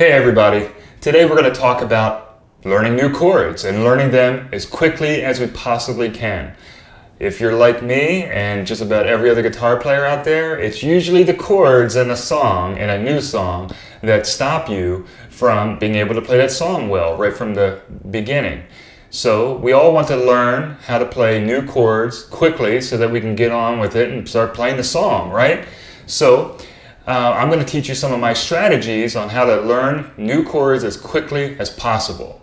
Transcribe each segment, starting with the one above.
Hey everybody, today we're going to talk about learning new chords and learning them as quickly as we possibly can. If you're like me and just about every other guitar player out there, it's usually the chords in a song, in a new song, that stop you from being able to play that song well right from the beginning. So we all want to learn how to play new chords quickly so that we can get on with it and start playing the song, right? So uh, I'm going to teach you some of my strategies on how to learn new chords as quickly as possible.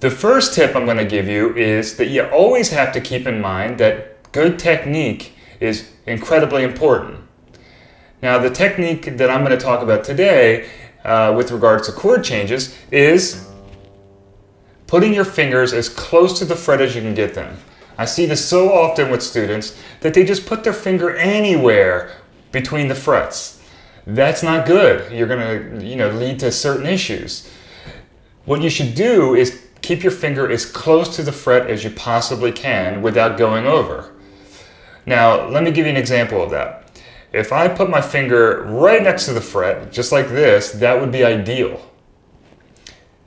The first tip I'm going to give you is that you always have to keep in mind that good technique is incredibly important. Now the technique that I'm going to talk about today uh, with regards to chord changes is putting your fingers as close to the fret as you can get them. I see this so often with students that they just put their finger anywhere between the frets. That's not good. You're going to, you know, lead to certain issues. What you should do is keep your finger as close to the fret as you possibly can without going over. Now, let me give you an example of that. If I put my finger right next to the fret, just like this, that would be ideal.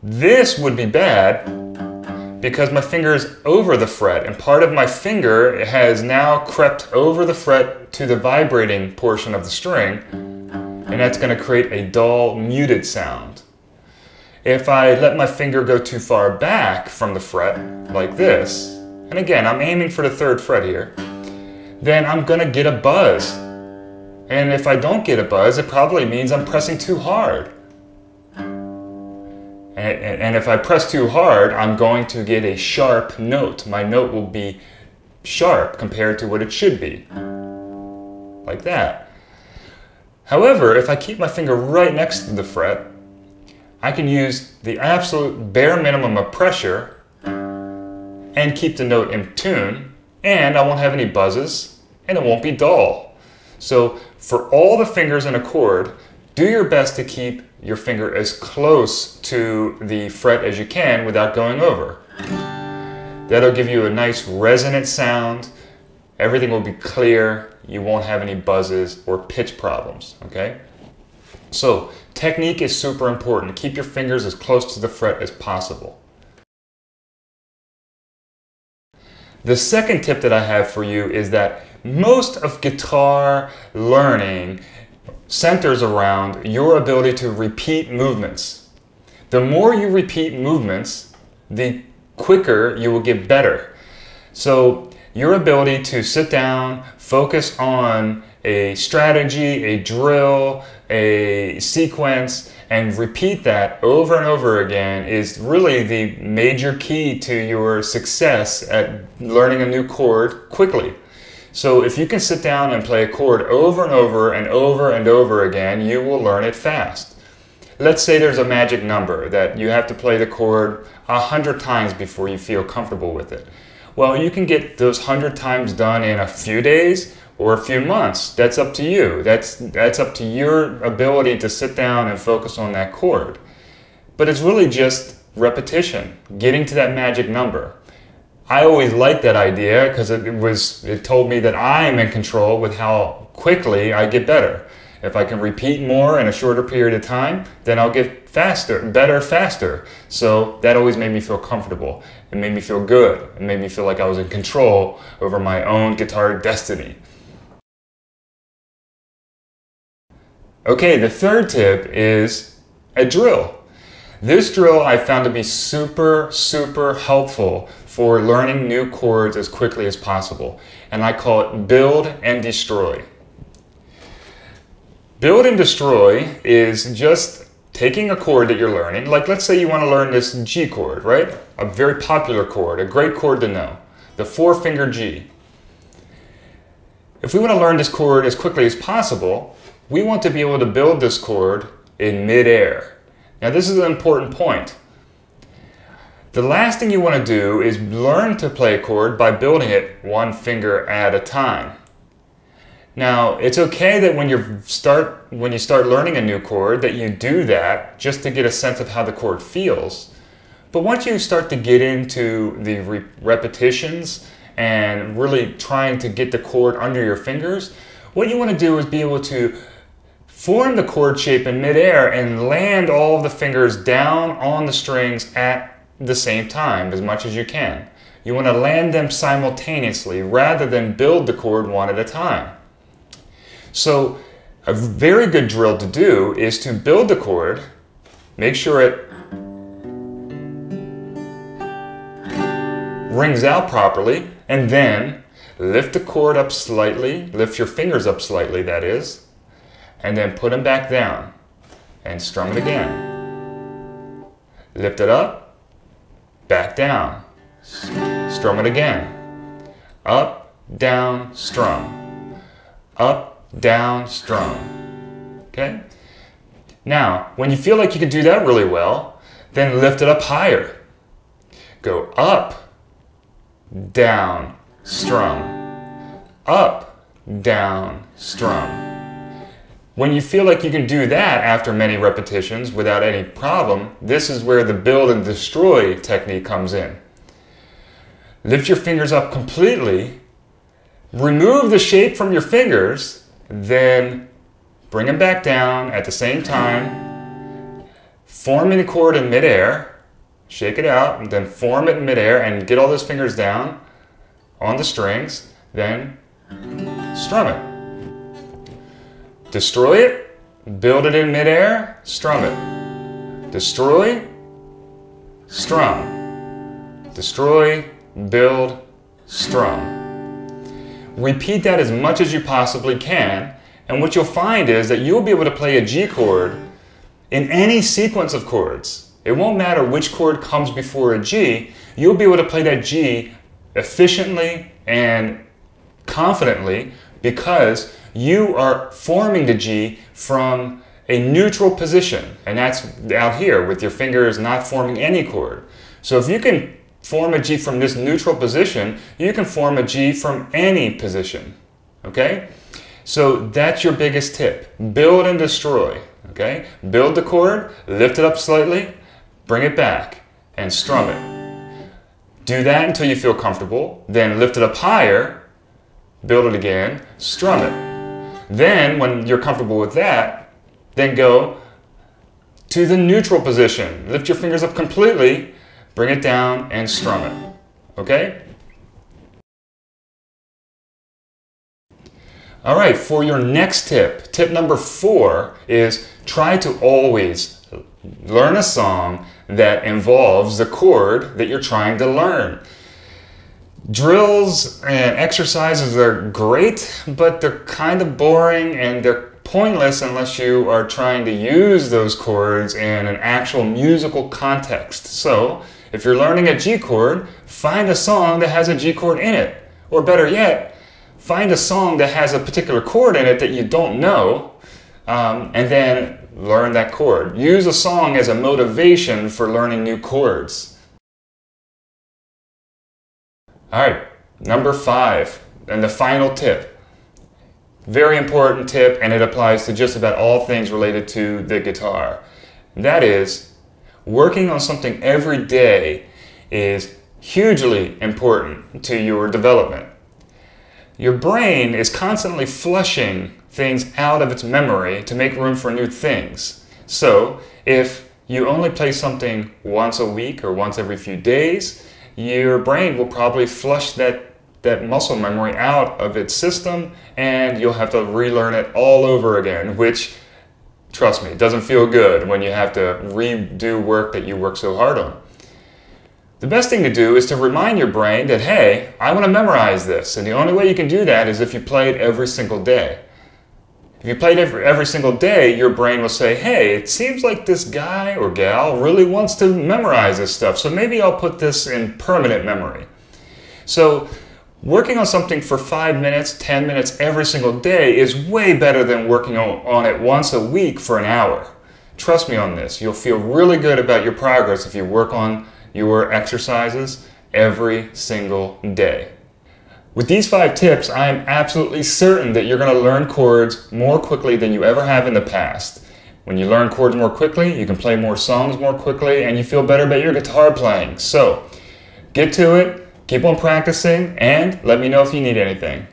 This would be bad because my finger is over the fret and part of my finger has now crept over the fret to the vibrating portion of the string and that's going to create a dull muted sound. If I let my finger go too far back from the fret like this, and again I'm aiming for the third fret here, then I'm going to get a buzz. And if I don't get a buzz, it probably means I'm pressing too hard. And, and if I press too hard, I'm going to get a sharp note. My note will be sharp compared to what it should be. Like that. However, if I keep my finger right next to the fret, I can use the absolute bare minimum of pressure and keep the note in tune, and I won't have any buzzes, and it won't be dull. So for all the fingers in a chord, do your best to keep your finger as close to the fret as you can without going over. That'll give you a nice resonant sound. Everything will be clear. You won't have any buzzes or pitch problems, okay? So technique is super important. Keep your fingers as close to the fret as possible. The second tip that I have for you is that most of guitar learning centers around your ability to repeat movements. The more you repeat movements, the quicker you will get better. So your ability to sit down, focus on a strategy, a drill, a sequence, and repeat that over and over again is really the major key to your success at learning a new chord quickly. So if you can sit down and play a chord over and over and over and over again, you will learn it fast. Let's say there's a magic number that you have to play the chord a hundred times before you feel comfortable with it. Well, you can get those hundred times done in a few days or a few months. That's up to you. That's, that's up to your ability to sit down and focus on that chord. But it's really just repetition, getting to that magic number. I always liked that idea because it was it told me that I'm in control with how quickly I get better. If I can repeat more in a shorter period of time, then I'll get faster, better faster. So that always made me feel comfortable. It made me feel good. It made me feel like I was in control over my own guitar destiny. Okay, the third tip is a drill. This drill I found to be super, super helpful for learning new chords as quickly as possible. And I call it build and destroy. Build and destroy is just taking a chord that you're learning, like let's say you want to learn this G chord, right? A very popular chord, a great chord to know, the four finger G. If we want to learn this chord as quickly as possible, we want to be able to build this chord in midair. Now this is an important point. The last thing you want to do is learn to play a chord by building it one finger at a time. Now, it's okay that when you start when you start learning a new chord that you do that just to get a sense of how the chord feels. But once you start to get into the re repetitions and really trying to get the chord under your fingers, what you want to do is be able to form the chord shape in midair and land all of the fingers down on the strings at the same time as much as you can. You want to land them simultaneously rather than build the chord one at a time. So a very good drill to do is to build the chord, make sure it rings out properly, and then lift the chord up slightly, lift your fingers up slightly, that is, and then put them back down and strum it again. Lift it up, back down, strum it again. Up, down, strum. Up, down, strum. Okay? Now, when you feel like you can do that really well, then lift it up higher. Go up, down, strum. Up, down, strum. When you feel like you can do that after many repetitions without any problem, this is where the build and destroy technique comes in. Lift your fingers up completely, remove the shape from your fingers, then bring them back down at the same time, forming the chord in midair, shake it out, and then form it in midair and get all those fingers down on the strings, then strum it. Destroy it, build it in midair, strum it. Destroy, strum. Destroy, build, strum. Repeat that as much as you possibly can, and what you'll find is that you'll be able to play a G chord in any sequence of chords it won't matter which chord comes before a G, you'll be able to play that G efficiently and confidently because you are forming the G from a neutral position, and that's out here with your fingers not forming any chord. So if you can form a G from this neutral position, you can form a G from any position, okay? So that's your biggest tip. Build and destroy, okay? Build the chord, lift it up slightly, bring it back, and strum it. Do that until you feel comfortable, then lift it up higher, build it again, strum it. Then, when you're comfortable with that, then go to the neutral position. Lift your fingers up completely, bring it down, and strum it. Okay? All right, for your next tip, tip number four is try to always learn a song that involves the chord that you're trying to learn. Drills and exercises are great, but they're kind of boring and they're pointless unless you are trying to use those chords in an actual musical context. So, if you're learning a G chord, find a song that has a G chord in it. Or better yet, find a song that has a particular chord in it that you don't know, um, and then learn that chord. Use a song as a motivation for learning new chords. All right, number five, and the final tip. Very important tip, and it applies to just about all things related to the guitar. That is, working on something every day is hugely important to your development. Your brain is constantly flushing things out of its memory to make room for new things. So if you only play something once a week or once every few days, your brain will probably flush that, that muscle memory out of its system and you'll have to relearn it all over again, which, trust me, doesn't feel good when you have to redo work that you work so hard on. The best thing to do is to remind your brain that, hey, I want to memorize this. And the only way you can do that is if you play it every single day. If you play it every, every single day, your brain will say, hey, it seems like this guy or gal really wants to memorize this stuff, so maybe I'll put this in permanent memory. So working on something for five minutes, 10 minutes every single day is way better than working on it once a week for an hour. Trust me on this. You'll feel really good about your progress if you work on your exercises every single day. With these five tips, I am absolutely certain that you're going to learn chords more quickly than you ever have in the past. When you learn chords more quickly, you can play more songs more quickly, and you feel better about your guitar playing. So, get to it, keep on practicing, and let me know if you need anything.